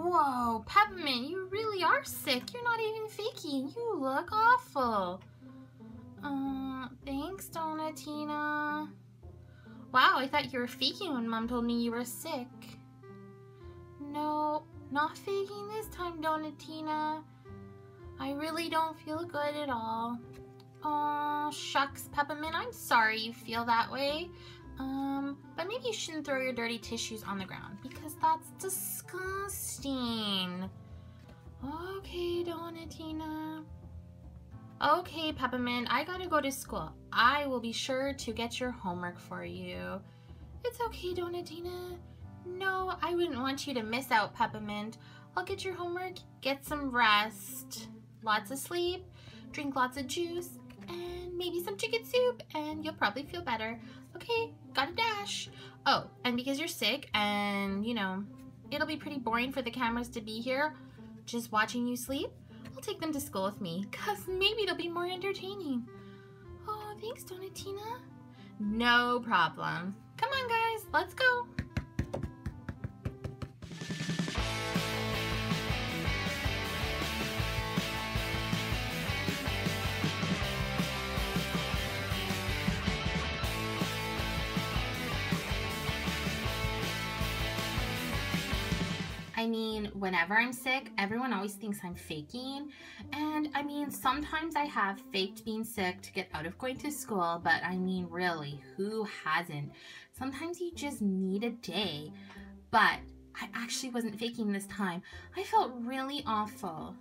Whoa, Peppa Mint, you really are sick. You're not even faking. You look awful. Uh, thanks, Donatina. Wow, I thought you were faking when Mom told me you were sick. No, not faking this time, Donatina. I really don't feel good at all. Oh, shucks, Peppa Mint, I'm sorry you feel that way. Um, but maybe you shouldn't throw your dirty tissues on the ground because that's disgusting. Okay, Donatina. Okay, Peppa Mint, I gotta go to school. I will be sure to get your homework for you. It's okay, Donatina. No, I wouldn't want you to miss out, Peppa Mint. I'll get your homework, get some rest, lots of sleep, drink lots of juice, and maybe some chicken soup, and you'll probably feel better. Okay, got a dash. Oh, and because you're sick, and, you know, it'll be pretty boring for the cameras to be here just watching you sleep, I'll take them to school with me, because maybe they'll be more entertaining. Oh, thanks, Donatina. No problem. Come on, guys, let's go. I mean, whenever I'm sick, everyone always thinks I'm faking. And I mean, sometimes I have faked being sick to get out of going to school, but I mean, really, who hasn't? Sometimes you just need a day. But I actually wasn't faking this time. I felt really awful.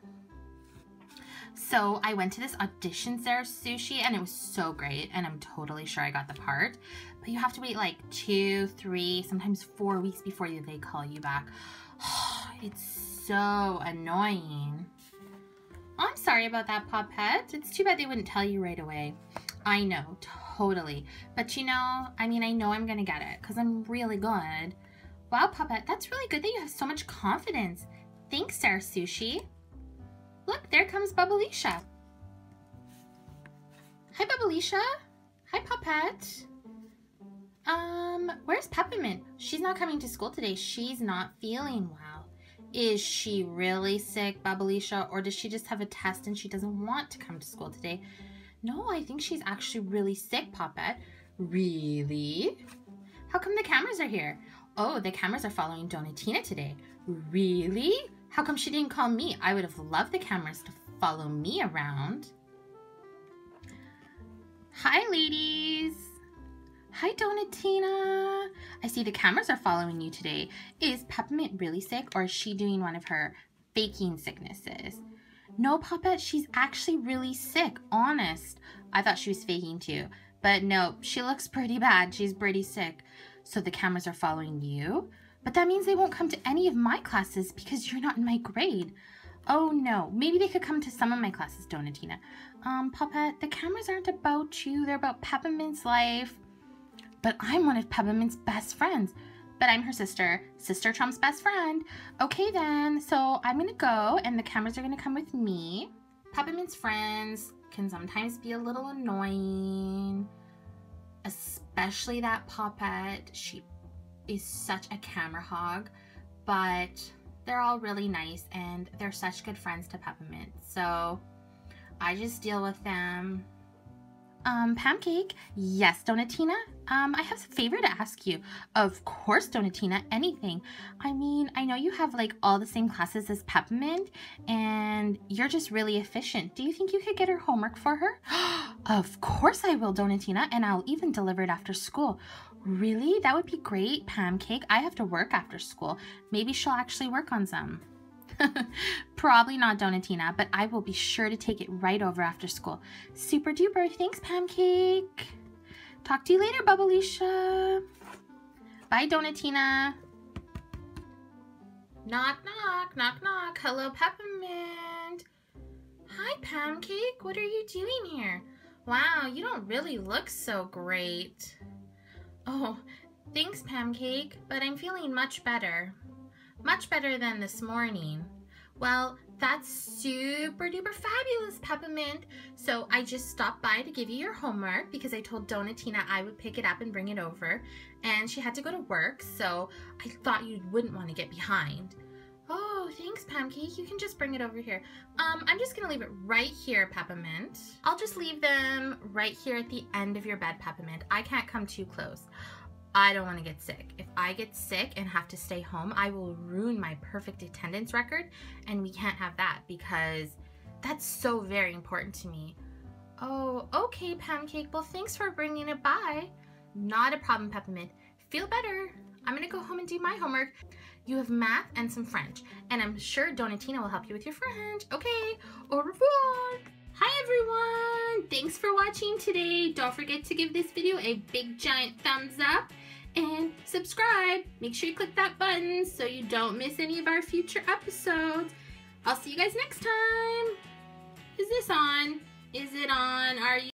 So I went to this audition Sara Sushi and it was so great and I'm totally sure I got the part. But you have to wait like two, three, sometimes four weeks before they call you back. it's so annoying. I'm sorry about that, Popette. It's too bad they wouldn't tell you right away. I know, totally. But you know, I mean, I know I'm gonna get it because I'm really good. Wow, Popette, that's really good that you have so much confidence. Thanks, Sara Sushi. Look, there comes Bubbleisha. Hi, Bubbleisha. Hi, Popette. Um, where's Peppa Mint? She's not coming to school today. She's not feeling well. Is she really sick, Bubbleisha, or does she just have a test and she doesn't want to come to school today? No, I think she's actually really sick, Popette. Really? How come the cameras are here? Oh, the cameras are following Donatina today. Really? How come she didn't call me? I would have loved the cameras to follow me around. Hi, ladies. Hi, Donatina. I see the cameras are following you today. Is Peppa Mint really sick or is she doing one of her faking sicknesses? No, Popette, she's actually really sick, honest. I thought she was faking too. But no, she looks pretty bad. She's pretty sick. So the cameras are following you? But that means they won't come to any of my classes because you're not in my grade. Oh no, maybe they could come to some of my classes, Donatina. Um, Popette, the cameras aren't about you. They're about Peppa Mint's life. But I'm one of Peppa Mint's best friends. But I'm her sister, Sister Trump's best friend. Okay then, so I'm gonna go and the cameras are gonna come with me. Peppa Mint's friends can sometimes be a little annoying, especially that Popette. She is such a camera hog, but they're all really nice and they're such good friends to Peppa Mint. So I just deal with them um, Pam Cake, yes, Donatina. Um, I have a favor to ask you. Of course, Donatina, anything. I mean, I know you have like all the same classes as Peppa Mint, and you're just really efficient. Do you think you could get her homework for her? of course I will, Donatina, and I'll even deliver it after school. Really? That would be great, Pam Cake. I have to work after school. Maybe she'll actually work on some. Probably not Donatina, but I will be sure to take it right over after school. Super duper. Thanks, Pam Cake. Talk to you later, Bubbleisha. Bye, Donatina. Knock, knock, knock, knock. Hello, Peppa Mint. Hi, Pam Cake. What are you doing here? Wow, you don't really look so great. Oh, thanks, Pam Cake, but I'm feeling much better. Much better than this morning. Well, that's super duper fabulous, Peppa Mint. So I just stopped by to give you your homework because I told Donatina I would pick it up and bring it over. And she had to go to work, so I thought you wouldn't want to get behind. Oh, thanks, Pam Cake. You can just bring it over here. Um, I'm just gonna leave it right here, Peppa Mint. I'll just leave them right here at the end of your bed, Peppa Mint. I can't come too close. I don't want to get sick. If I get sick and have to stay home, I will ruin my perfect attendance record, and we can't have that because that's so very important to me. Oh, okay, Pam Cake. Well, thanks for bringing it by. Not a problem, Peppa Mint. Feel better. I'm gonna go home and do my homework. You have math and some French, and I'm sure Donatina will help you with your French. Okay, au revoir. Hi everyone! Thanks for watching today. Don't forget to give this video a big giant thumbs up and subscribe. Make sure you click that button so you don't miss any of our future episodes. I'll see you guys next time. Is this on? Is it on? Are you